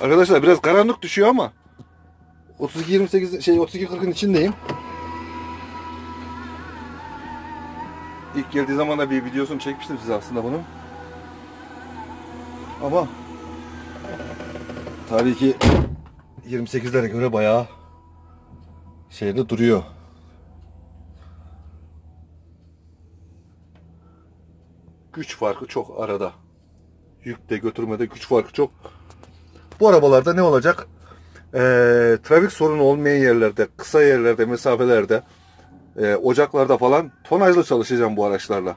Arkadaşlar biraz karanlık düşüyor ama 32 28 şey 32 40'ın içindeyim. İlk geldiği zaman da bir videosunu çekmiştim size aslında bunun. Ama tabii ki 28'lere göre bayağı şeyde duruyor. Güç farkı çok arada. Yükte götürmede güç farkı çok. Bu arabalarda ne olacak? Ee, trafik sorunu olmayan yerlerde, kısa yerlerde, mesafelerde, e, ocaklarda falan tonajlı çalışacağım bu araçlarla.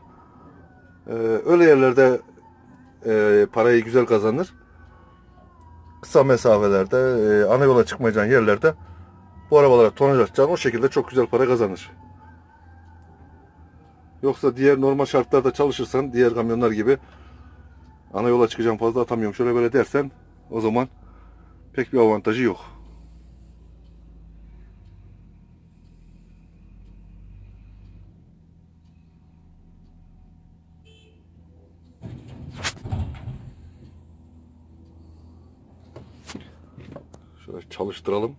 Ee, öyle yerlerde e, parayı güzel kazanır. Kısa mesafelerde, e, ana yola çıkmayacağın yerlerde bu arabalara tonaj atacaksın. O şekilde çok güzel para kazanır. Yoksa diğer normal şartlarda çalışırsan diğer kamyonlar gibi ana yola çıkacağım fazla atamıyorum şöyle böyle dersen o zaman pek bir avantajı yok. Şöyle çalıştıralım.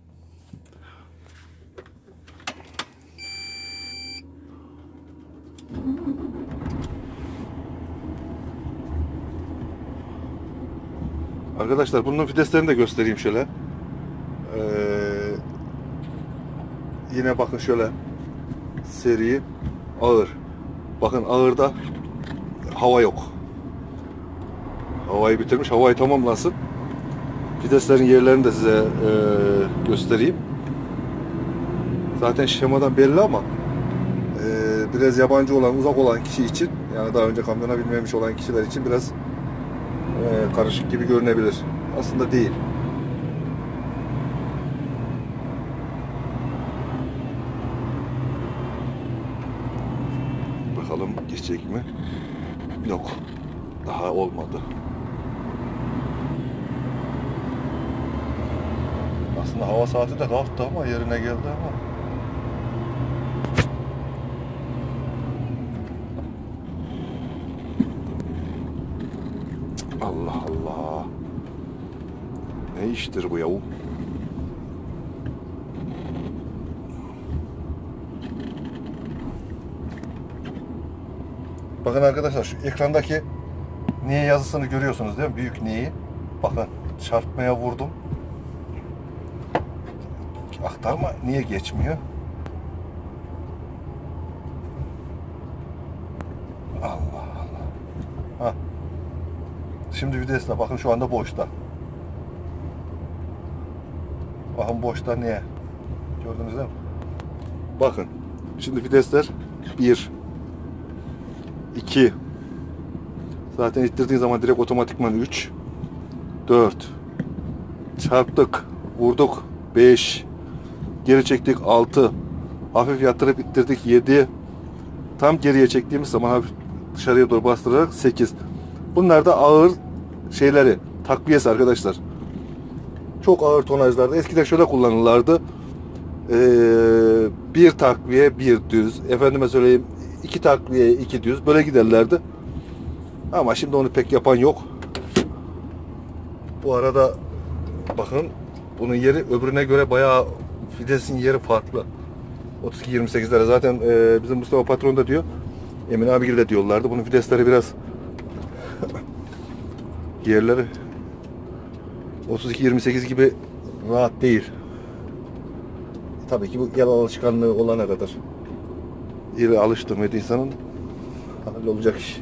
Arkadaşlar bunun fideslerini de göstereyim şöyle. Ee, yine bakın şöyle seri ağır. Bakın ağırda hava yok. Havayı bitirmiş. Havayı tamamlasın. Fideslerin yerlerini de size e, göstereyim. Zaten şemadan belli ama e, biraz yabancı olan, uzak olan kişi için yani daha önce kamyona binmemiş olan kişiler için biraz e, karışık gibi görünebilir. Aslında değil. Bakalım geçecek mi? Yok. Daha olmadı. Aslında hava saati de kalktı ama yerine geldi ama. Allah Allah. Ne iştir bu yahu? Bakın arkadaşlar şu ekrandaki niye yazısını görüyorsunuz değil mi? Büyük niye? Bakın çarpmaya vurdum. Aktarma niye geçmiyor? Allah Allah. Ha. Şimdi vitesle bakın şu anda boşta. Bakın boşta niye? Gördünüz değil mi? Bakın. Şimdi vitesler 1 2 Zaten ittirdiğin zaman direkt otomatikman 3 4 Çarptık. Vurduk. 5 Geri çektik 6 Hafif yatırıp ittirdik 7 Tam geriye çektiğimiz zaman hafif dışarıya doğru bastırarak 8 Bunlar da ağır şeyleri, takviyesi arkadaşlar. Çok ağır tonajlarda. Eskiden şöyle kullanırlardı. Ee, bir takviye, bir düz. Efendime söyleyeyim iki takviye, iki düz. Böyle giderlerdi. Ama şimdi onu pek yapan yok. Bu arada bakın bunun yeri öbürüne göre bayağı fidesin yeri farklı. 32-28'lere zaten e, bizim Mustafa patron da diyor. Emin abi de diyorlardı. Bunun fidesleri biraz yerleri 32-28 gibi rahat değil. Tabii ki bu yel alışkanlığı olana kadar. Yere alıştırmadı insanın hallolacak iş.